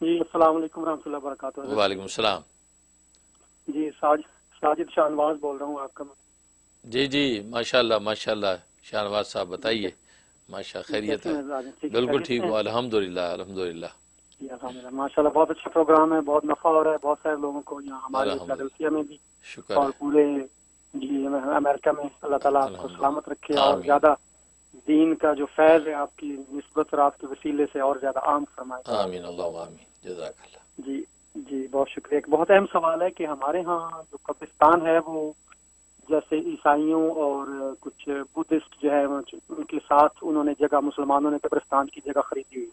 جی السلام علیکم ورحمۃ اللہ وبرکاتہ۔ وعلیکم السلام۔ جی ساج ساجد شاہنواز بول رہا ہوں آپ کا۔ جی جی ماشاء اللہ ماشاء اللہ شاہنواز صاحب بتائیے۔ ماشاء خیریت ہے بالکل ٹھیک ہوں الحمد للہ الحمد للہ جی للہ ماشاء اللہ بہت اچھا پروگرام ہے بہت نفع ہو رہا ہے بہت سارے لوگوں کو یہاں ہمارے میں بھی۔ شکر اور پورے جی امریکہ میں اللہ تعالیٰ آپ کو۔ سلامت رکھے اور۔ زیادہ دین کا جو فیض ہے آپ کی نسبت اور آپ کے وسیلے سے اور زیادہ عام فرمائے آمین اللہ آمین جزاک اللہ۔ جی جی بہت شکریہ۔ ایک بہت اہم سوال ہے کہ ہمارے ہاں جو قبرستان ہے وہ جیسے عیسائیوں اور کچھ بدھسٹ جو ہے ان کے ساتھ انہوں نے جگہ مسلمانوں نے قبرستان کی جگہ خریدی ہوئی۔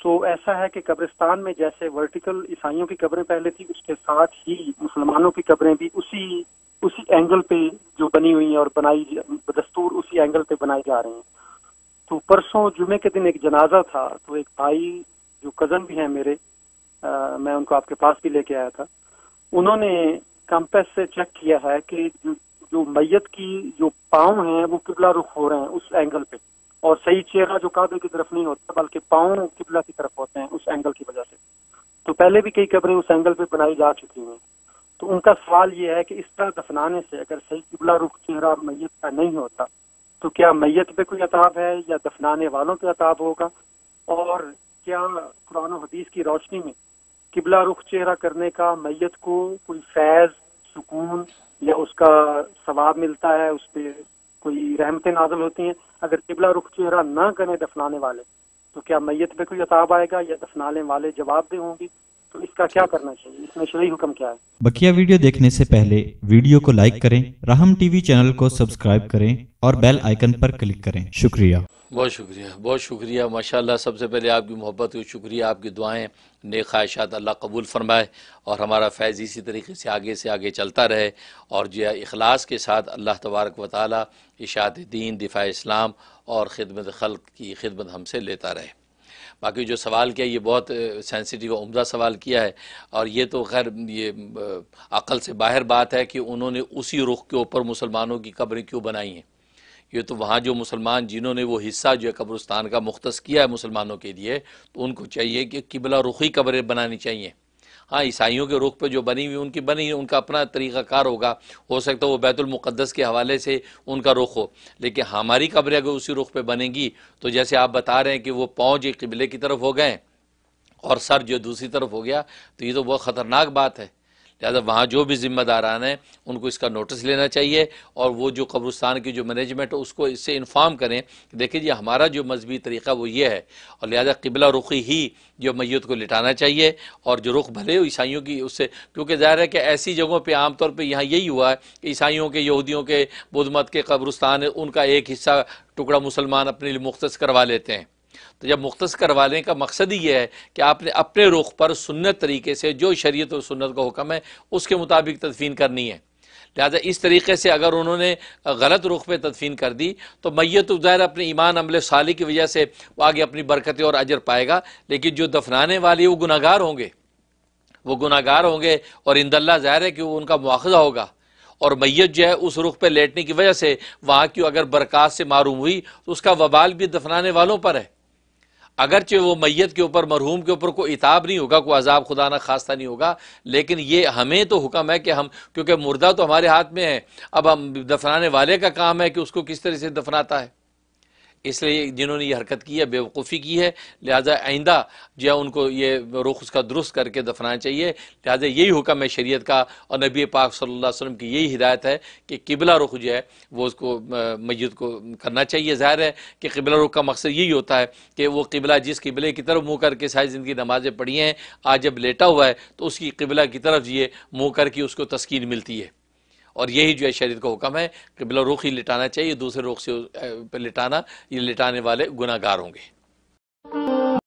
تو ایسا ہے کہ قبرستان میں جیسے ورٹیکل عیسائیوں کی قبریں پہلے تھی اس کے ساتھ ہی مسلمانوں کی قبریں بھی اسی اسی اینگل پہ جو بنی ہوئی ہیں اور بنائی دستور اسی اینگل پہ بنائی جا رہے ہیں۔ تو پرسوں جمعے کے دن ایک جنازہ تھا تو ایک بھائی جو کزن بھی ہیں میرے آ، میں ان کو آپ کے پاس بھی لے کے آیا تھا۔ انہوں نے کمپیس سے چیک کیا ہے کہ جو- جو میت کی جو پاؤں ہیں وہ قبلہ رخ ہو رہے ہیں اس اینگل پہ۔ اور صحیح چہرہ جو کعبے کی طرف نہیں ہوتا بلکہ پاؤں قبلہ کی طرف ہوتے ہیں اس اینگل کی وجہ سے۔ تو پہلے بھی کئی قبریں اس اینگل پہ بنائی جا چکی ہیں۔ تو ان کا سوال یہ ہے کہ اس طرح دفنانے سے اگر صحیح قبلہ رخ چہرہ میت کا نہیں ہوتا، تو کیا میت پہ کوئی عطاب ہے یا دفنانے والوں پہ عطاب ہوگا؟ اور کیا قرآن و حدیث کی روشنی میں قبلہ رخ چہرہ کرنے کا میت کو کوئی فیض، سکون یا اس کا ثواب ملتا ہے، اس پہ کوئی رحمتیں نازل ہوتی ہیں؟ اگر قبلہ رخ چہرہ نہ کریں دفنانے والے، تو کیا میت پہ کوئی عطاب آئے گا یا دفنانے والے جواب دہ ہوں گی تو اس کا کیا کرنا چاہیے؟ اس میں شرعی حکم کیا ہے؟ بکیا ویڈیو دیکھنے سے پہلے ویڈیو کو لائک کریں رحم ٹی وی چینل کو سبسکرائب کریں اور بیل آئیکن پر کلک کریں۔ شکریہ۔ بہت شکریہ بہت شکریہ۔ ماشاءاللہ سب سے پہلے آپ کی محبت کو شکریہ آپ کی دعائیں نیک خواہشات اللہ قبول فرمائے اور ہمارا فیض اسی طریقے سے آگے سے آگے چلتا رہے اور جو اخلاص کے ساتھ اللہ تبارک و تعالی اشاعت دین دفاع اسلام اور خدمت خلق کی خدمت ہم سے لیتا رہے۔ باقی جو سوال کیا، یہ بہت سینسیٹیو و عمدہ سوال کیا ہے۔ اور یہ تو خیر، یہ عقل سے باہر بات ہے کہ انہوں نے اسی رخ کے اوپر مسلمانوں کی قبریں کیوں بنائی ہیں۔ یہ تو وہاں جو مسلمان جنہوں نے وہ حصہ جو ہے قبرستان کا مختص کیا ہے مسلمانوں کے لیے، تو ان کو چاہیے کہ قبلہ رخی قبریں بنانی چاہیے۔ ہاں عیسائیوں کے رخ پہ جو بنی ہوئی، ان کی بنی، ان کا اپنا طریقہ کار ہوگا۔ ہو سکتا ہے وہ بیت المقدس کے حوالے سے ان کا رخ ہو، لیکن ہماری قبریں اگر اسی رخ پہ بنے گی، تو جیسے آپ بتا رہے ہیں کہ وہ پاؤں قبلے کی طرف ہو گئے اور سر جو دوسری طرف ہو گیا، تو یہ تو بہت خطرناک بات ہے۔ لہٰذا وہاں جو بھی ذمہ داران ہیں، ان کو اس کا نوٹس لینا چاہیے اور وہ جو قبرستان کی جو مینجمنٹ ہے، اس کو اس سے انفارم کریں کہ دیکھیں جی ہمارا جو مذہبی طریقہ وہ یہ ہے۔ اور لہٰذا قبلہ رخی ہی جو میت کو لٹانا چاہیے اور جو رخ بھلے عیسائیوں کی، اس سے کیونکہ ظاہر ہے کہ ایسی جگہوں پہ عام طور پہ یہاں یہی ہوا ہے کہ عیسائیوں کے، یہودیوں کے، بدھ مت کے قبرستان، ان کا ایک حصہ ٹکڑا مسلمان اپنے لیے مختص کروا لیتے ہیں۔ تو جب مختص کروانے کا مقصد ہی یہ ہے کہ آپ نے اپنے رخ پر سنت طریقے سے جو شریعت و سنت کا حکم ہے، اس کے مطابق تدفین کرنی ہے۔ لہٰذا اس طریقے سے اگر انہوں نے غلط رخ پہ تدفین کر دی، تو میت تو ظاہر اپنے ایمان عمل صالح کی وجہ سے وہ آگے اپنی برکتیں اور اجر پائے گا۔ لیکن جو دفنانے والی وہ گناہ گار ہوں گے۔ وہ گناہ گار ہوں گے اور اند اللہ ظاہر ہے کہ وہ ان کا مواخذہ ہوگا۔ اور میت جو ہے، اس رخ پہ لیٹنے کی وجہ سے وہاں کی اگر برکات سے معروم ہوئی، تو اس کا وبال بھی دفنانے والوں پر ہے۔ اگرچہ وہ میت کے اوپر، مرحوم کے اوپر کوئی اتاب نہیں ہوگا، کوئی عذاب خدا نہ خواستہ نہیں ہوگا، لیکن یہ ہمیں تو حکم ہے کہ ہم، کیونکہ مردہ تو ہمارے ہاتھ میں ہے، اب ہم دفنانے والے کا کام ہے کہ اس کو کس طرح سے دفناتا ہے۔ اس لیے جنہوں نے یہ حرکت کی ہے بے وقوفی کی ہے، لہٰذا آئندہ جو ہے ان کو یہ رخ اس کا درست کر کے دفنانا چاہیے۔ لہٰذا یہی حکم ہے شریعت کا اور نبی پاک صلی اللہ علیہ وسلم کی یہی ہدایت ہے کہ قبلہ رخ جو ہے وہ اس کو میت کو کرنا چاہیے۔ ظاہر ہے کہ قبلہ رخ کا مقصد یہی ہوتا ہے کہ وہ قبلہ جس قبلے کی طرف منہ کر کے ساری زندگی نمازیں پڑھی ہیں، آج جب لیٹا ہوا ہے تو اس کی قبلہ کی طرف یہ منہ کر کے اس کو تسکین ملتی ہے۔ اور یہی جو ہے شریعت کا حکم ہے کہ بلا رخ ہی لٹانا چاہیے، دوسرے رخ سے پہ لٹانا، یہ لٹانے والے گناہ گار ہوں گے۔